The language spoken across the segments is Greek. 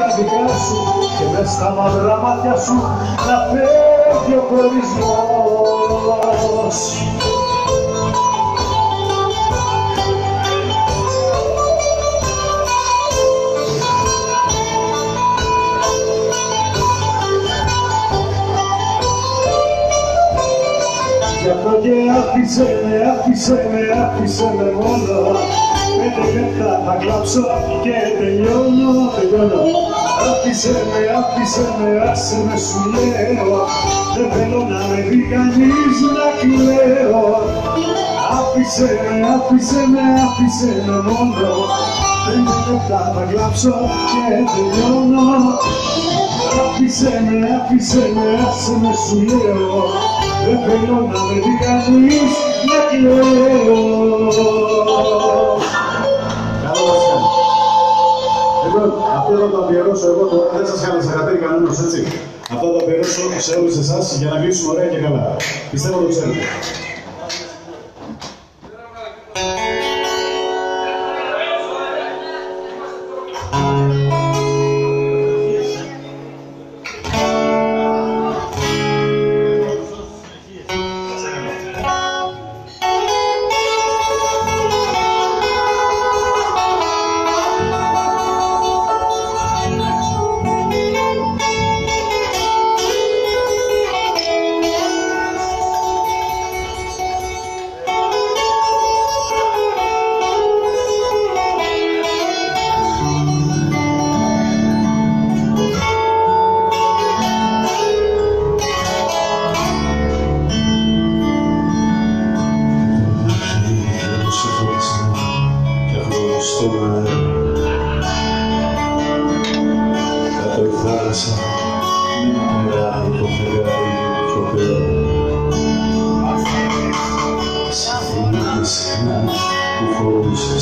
τα δικά σου και μες στα μαύρα μάτια σου να φεύγει ο χωρισμός. Γι' αυτό και άφησε με, άφησε με, άφησε με μόνο Πέντε λεπτά θα κλάψω και τελειώνω, τελειώνω. Άφησε με, άφησε με, άσε με σου λέω. Δεν θέλω να με δει κανείς να κλαίω. Άφησε με, άφησε με, άφησε με μόνο. Πέντε λεπτά θα κλάψω και τελειώνω. Άφησε με, άφησε με, άσε με σου λέω. Δεν θέλω να με δει κανείς να κλαίω αυτό θα το αφιερώσω εγώ τώρα, δεν σας κάνω συγχαρητήρια κανένας, έτσι. Αυτό θα το αφιερώσω σε όλους εσάς για να μιλήσουμε ωραία και καλά. Πιστεύω το ξέρετε.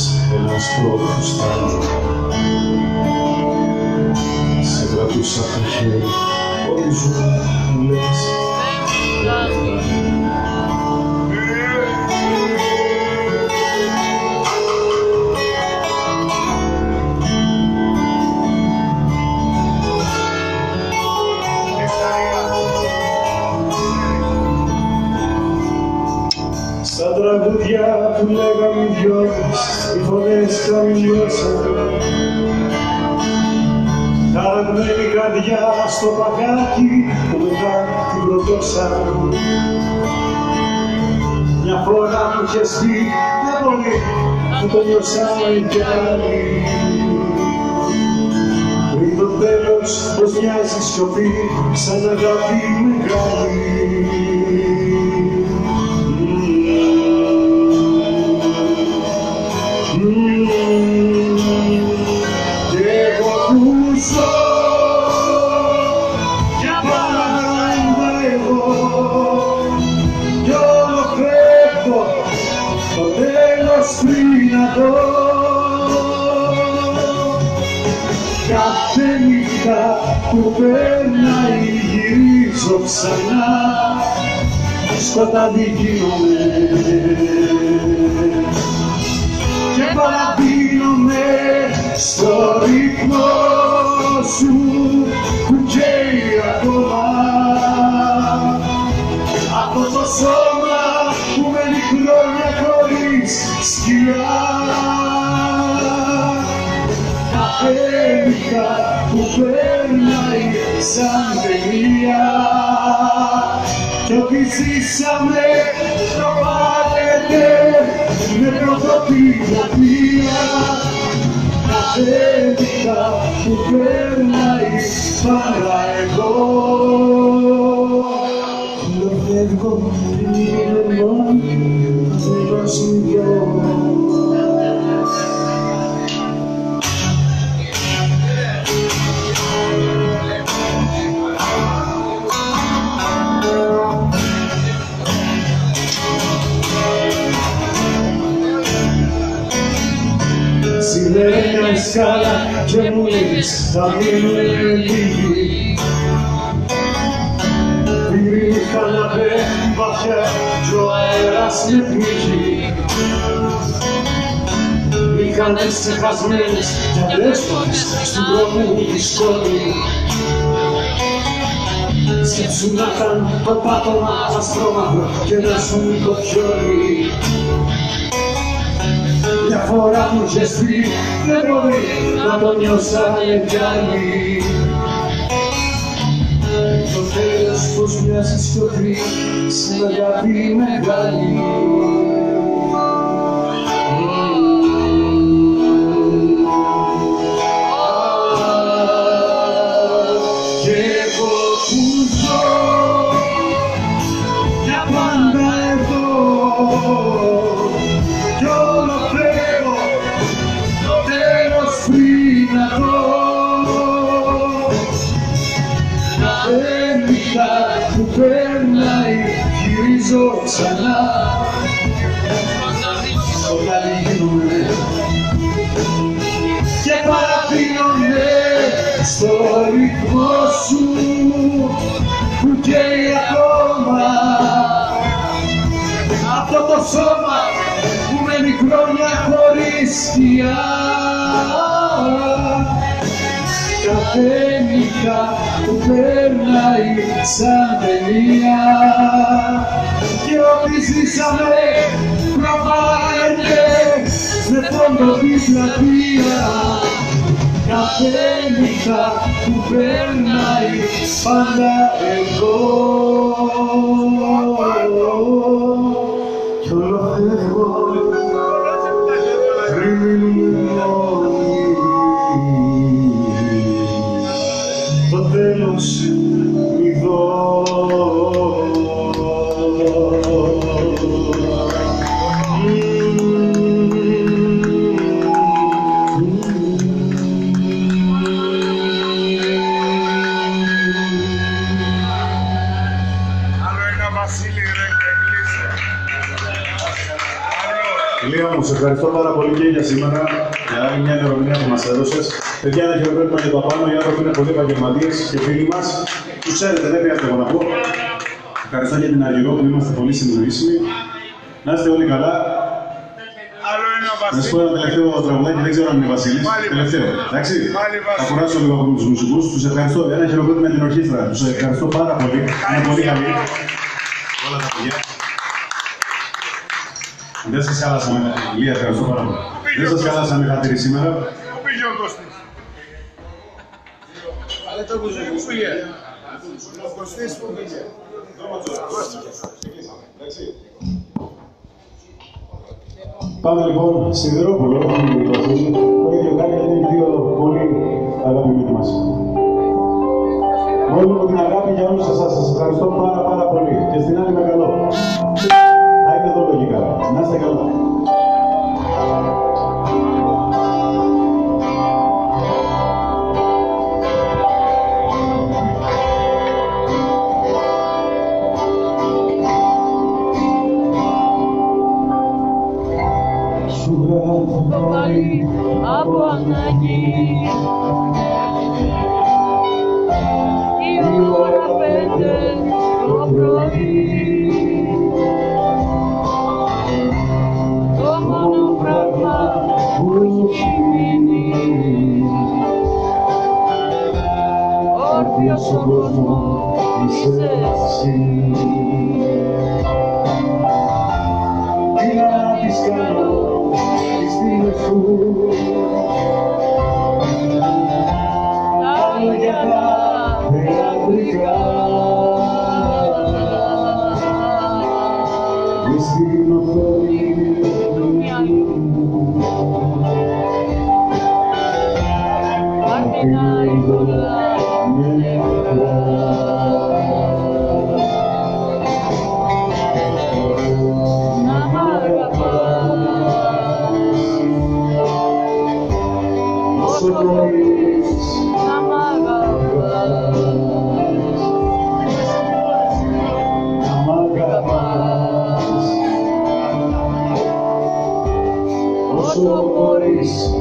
Φορούσες ένα στρόβο φουστάνι. Σε κρατούσα από το χέρι, όλη σου μου λες, δεν φτάνει. Στα τραγούδια που λέγαμε οι δυο μας, οι φωνές καμιλιώσαν Χαραγμένη καρδιά στο παγάκι που μετά την προδώσαν Μια φορά μου είχες πει, δεν πολύ, που το νιώσαμε κι άλλοι. Πριν το τέλος πως μοιάζει σιωπή σαν αγάπη μεγάλη κάθε νύχτα που περνάει γυρίζω ξανά σκοτάδι γίνομαι και παραδίνομαι στο ρυθμό σου νύχτα που περνάει σαν ταινία κι ό,τι ζήσαμε προβάλλεται με πρωτοτυπία κάθε νύχτα που περνάει παρά εγώ το φεύγω είναι μόνο λες θα μείνουμε λίγοι Πήρη νύχτα να πέφτει βαθιά κι ο αέρας με πνίγει μηχανές ξεχασμένες κι αδέσποτες στον δρόμο τη σκόνη Σκέψου να ήταν το πάτωμα αστρώμαυρο και να σου το χιόνι Μια φορά μου είχες πει δεν μπορεί να το νιώσανε κι άλλοι. Το τέλος πως μοιάζεις σιωπή στην αγάπη μεγάλη αυτό το σώμα που μένει χρόνια χωρίς σκιά κάθε νύχτα που περνάει σαν ταινία και ό,τι ζήσαμε προβάλλεται με φόντο της πλατεία κάθε νύχτα που περνάει πάντα εγώ μου, σε ευχαριστώ πάρα πολύ και για σήμερα, για άλλη μια ημερομηνία που μας έδωσες. Παιδιά, ένα χειροκρότημα για το πάνω, οι άνθρωποι είναι πολύ επαγγελματίες και φίλοι μας. Τους ξέρετε, δεν χρειάζεται εγώ να πω. Ευχαριστώ για την Αργυρό που είμαστε πολύ συνειδητοποιήσιμοι. Να είστε όλοι καλά. Άλλο ένα Να σου πω Βασίλη. ένα τελευταίο τραγουδάκι, δεν ξέρω αν είναι Βασίλης. Πάλι Τελευταίο, εντάξει. Πάλι Θα Βασίλη. κουράσω λίγο από τους μουσικούς. Τους ευχαριστώ. Ένα χειροκρότημα για την ορχήστρα. Τους ευχαριστώ πάρα πολύ. Είναι πολύ καλή. Όλα τα παιδιά. Δεν σας χάλασαμε, Λία, ευχαριστώ πάρα πολύ. Δεν σας χάλασαμε χατήρι σήμερα. Πού πήγε ο Κωστής. Πού πήγε. Ο Κωστής πού πήγε. Πάμε λοιπόν Σιδερόπουλο, το ίδιο κάνει γιατί είναι δύο πολύ αγαπημένοι μας. Όλη μου την αγάπη για όλους εσάς, σας ευχαριστώ πάρα πάρα πολύ και στην άλλη με καλό. Θα Carolina, açılmış bizesin Günah iskaro izni nüfus Algada ve Afrika Miskin olayım Dünyayı Dünyayı Deus.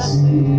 see.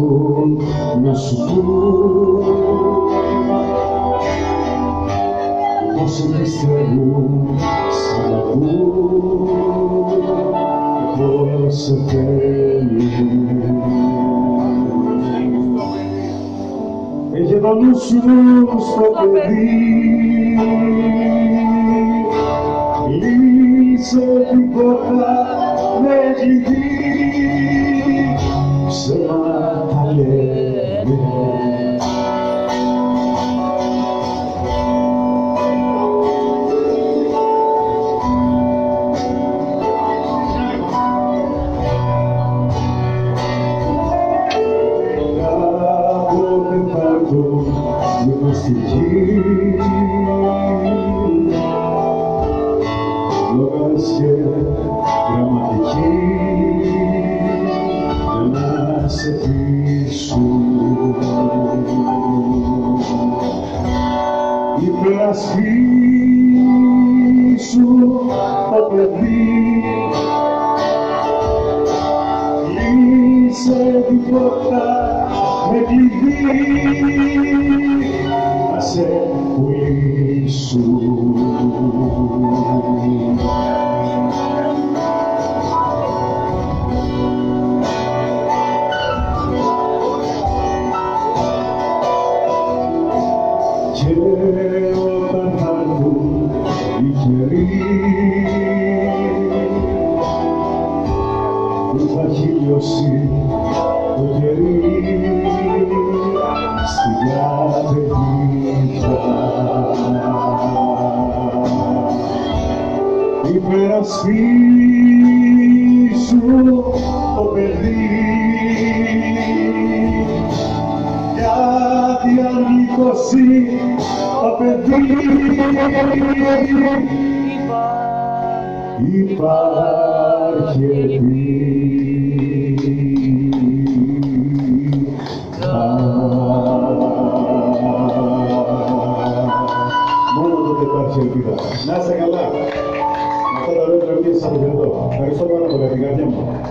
Κάποτε θα έρθουν να σου πούν πως σε πιστεύουν, σ' αγαπούν και πως σε θέλουν. Έχει το νου σου στο Κλείσε την πόρτα με κλειδί να σε πουλήσουν. Και όταν θα έρθουν οι καιροί που θα χειλιώσει vengo así a pedir y para Nasa kala. Mata da ruwan rabin sabbin da. Kai sabon da ga gajen ba.